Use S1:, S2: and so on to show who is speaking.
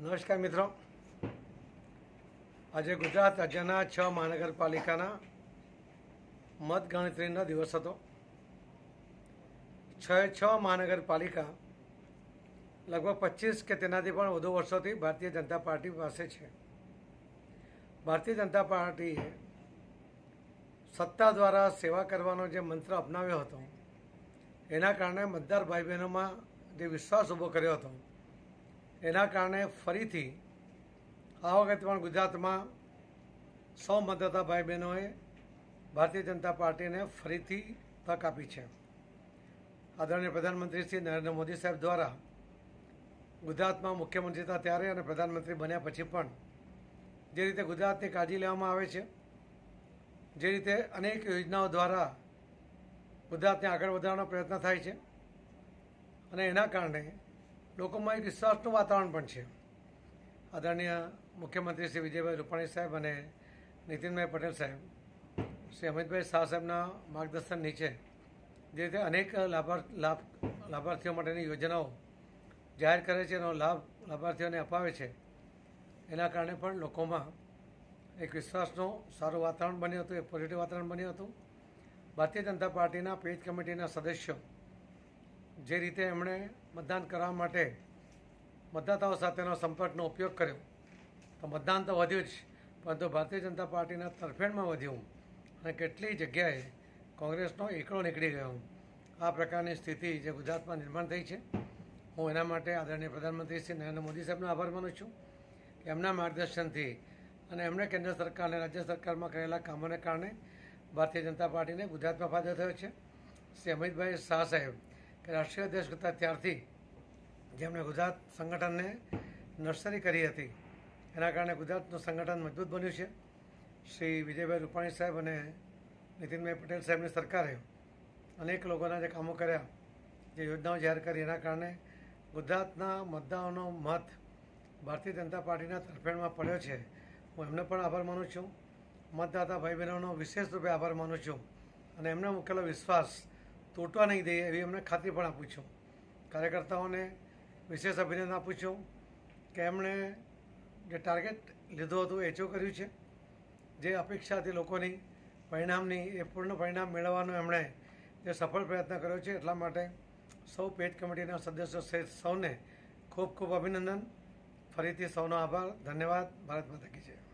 S1: નમસ્કાર મિત્રો. આજે ગુજરાત રાજ્યના છ મહાનગરપાલિકાના મતગણતરીનો દિવસ હતો. છ છ મહાનગરપાલિકા લગભગ પચીસ કે તેનાથી પણ વધુ વર્ષોથી ભારતીય જનતા પાર્ટી પાસે છે. ભારતીય જનતા પાર્ટીએ સત્તા દ્વારા સેવા કરવાનો જે મંત્ર અપનાવ્યો હતો, એના કારણે મતદાર ભાઈ બહેનોમાં જે વિશ્વાસ ઊભો કર્યો હતો એના કારણે ફરીથી આ વખતે પણ ગુજરાતમાં સૌ મતદાતા ભાઈ બહેનોએ ભારતીય જનતા પાર્ટીને ફરીથી તક આપી છે. આદરણીય પ્રધાનમંત્રી શ્રી નરેન્દ્ર મોદી સાહેબ દ્વારા ગુજરાતમાં મુખ્યમંત્રી હતા ત્યારે અને પ્રધાનમંત્રી બન્યા પછી પણ જે રીતે ગુજરાતની કાળજી લેવામાં આવે છે, જે રીતે અનેક યોજનાઓ દ્વારા ગુજરાતને આગળ વધારવાનો પ્રયત્ન થાય છે અને એના કારણે લોકોમાં એક વિશ્વાસનું વાતાવરણ પણ છે. આદરણીય મુખ્યમંત્રી શ્રી વિજયભાઈ રૂપાણી સાહેબ અને નીતિનભાઈ પટેલ સાહેબ, શ્રી અમિતભાઈ શાહ સાહેબના માર્ગદર્શન નીચે જે રીતે અનેક લાભાર્થ, લાભ, લાભાર્થીઓ માટેની યોજનાઓ જાહેર કરે છે એનો લાભ લાભાર્થીઓને અપાવે છે, એના કારણે પણ લોકોમાં એક વિશ્વાસનું સારું વાતાવરણ બન્યું હતું, એક પોઝિટિવ વાતાવરણ બન્યું હતું. ભારતીય જનતા પાર્ટીના પેજ કમિટીના સદસ્યો જે રીતે એમણે મતદાન કરવા માટે મતદાતાઓ સાથેનો સંપર્કનો ઉપયોગ કર્યો. તો મતદાન તો વધ્યું જ, પરંતુ ભારતીય જનતા પાર્ટીના તરફેણમાં વધ્યું અને કેટલી જગ્યાએ કોંગ્રેસનો એકડો નીકળી ગયો. આ પ્રકારની સ્થિતિ જે ગુજરાતમાં નિર્માણ થઈ છે. હું એના માટે આદરણીય પ્રધાનમંત્રી શ્રી નરેન્દ્ર મોદી સાહેબનો આભાર માનું છું કે એમના માર્ગદર્શનથી અને એમણે કેન્દ્ર સરકાર અને રાજ્ય સરકારમાં કરેલા કામોને કારણે ભારતીય જનતા પાર્ટીને ગુજરાતમાં ફાયદો થયો છે. શ્રી અમિતભાઈ શાહ સાહેબ કે રાષ્ટ્રીય અધ્યક્ષ હતા ત્યારથી જેમણે ગુજરાત સંગઠનને નર્સરી કરી હતી. એના કારણે ગુજરાતનું સંગઠન મજબૂત બન્યું છે. શ્રી વિજયભાઈ રૂપાણી સાહેબ અને નીતિનભાઈ પટેલ સાહેબની સરકારે અનેક લોકોના જે કામો કર્યા, જે યોજનાઓ જાહેર કરી, એના કારણે ગુજરાતના મતદારોનો મત ભારતીય જનતા પાર્ટીના તરફેણમાં પડ્યો છે. હું એમને પણ આભાર માનું છું. મતદાતા ભાઈ બહેનોનો વિશેષ રૂપે આભાર માનું છું. અને એમનો મૂકેલો વિશ્વાસ તૂટવા નહીં દઈએ એવી એમને ખાતરી પણ આપું છું. કાર્યકર્તાઓને વિશેષ અભિનંદન આપું છું કે એમણે જે ટાર્ગેટ લીધું હતું એચો કર્યું છે. જે અપેક્ષા હતી લોકોની, પરિણામની, એ પૂર્ણ પરિણામ મેળવવાનો એમણે જે સફળ પ્રયત્ન કર્યો છે એટલા માટે સૌ પેજ કમિટીના સદસ્યો સહિત સૌને ખૂબ ખૂબ અભિનંદન. ફરીથી સૌનો આભાર. ધન્યવાદ. ભારત માતા કી જય.